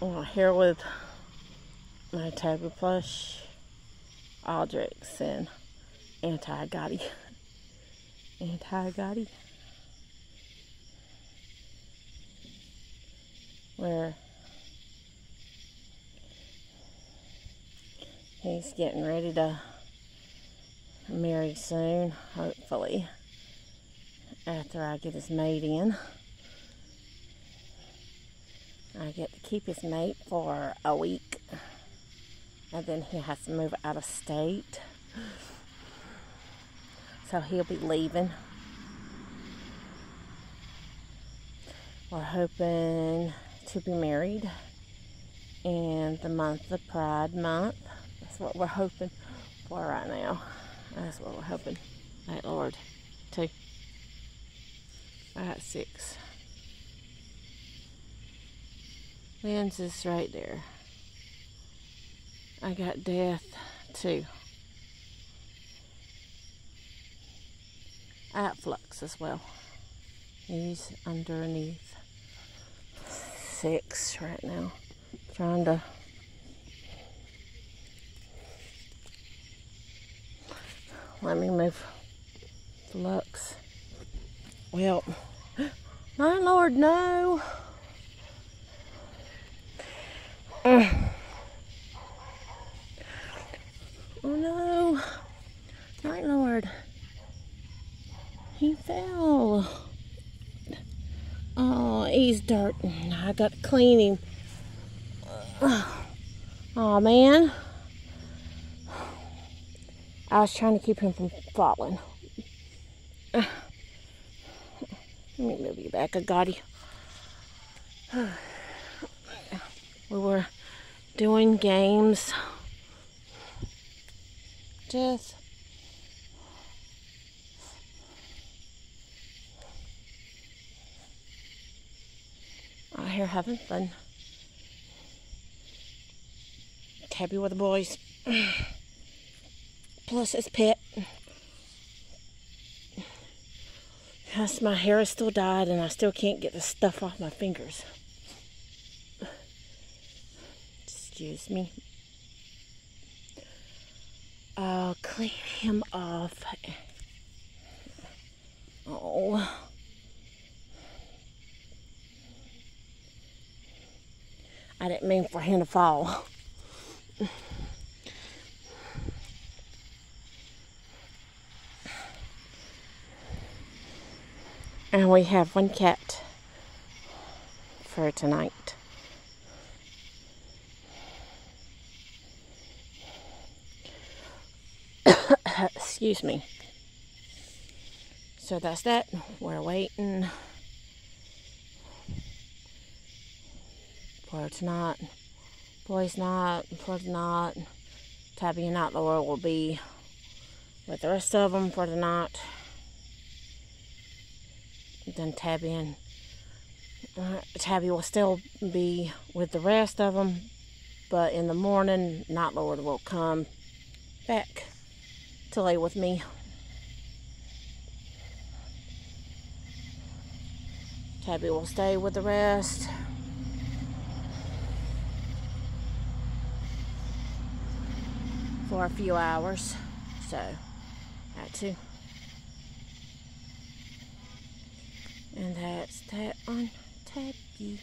well, here with my Tabi plush, Aldrich, and Anti Gotti. Anti Gotti. Where he's getting ready to marry soon, hopefully, after I get his mate in. I get to keep his mate for a week. And then he has to move out of state. So he'll be leaving. We're hoping to be married in the month of Pride Month. That's what we're hoping for right now. That's what we're hoping. Right, Lord. Two. I got six. Lens is right there. I got death too. I got flux as well. He's underneath six right now. Trying to let me move flux. Well, my lord, no. Oh no. Night Lord. He fell. Oh, he's dirt. I got to clean him. Oh man. I was trying to keep him from falling. Let me move you back, I got you. We were doing games. Just here having fun. Happy with the boys. Plus his pet. Yes, my hair is still dyed and I still can't get the stuff off my fingers. Excuse me. I'll clean him off. Oh. I didn't mean for him to fall. And we have one cat for tonight. Excuse me. So that's that. We're waiting for tonight. Boys night for tonight. Tabi and Night Lord will be with the rest of them for tonight. Then Tabi and uh, Tabi will still be with the rest of them, but in the morning, Night Lord will come back to lay with me. Tabi will stay with the rest. For a few hours. So, had to. And that's that on Tabi.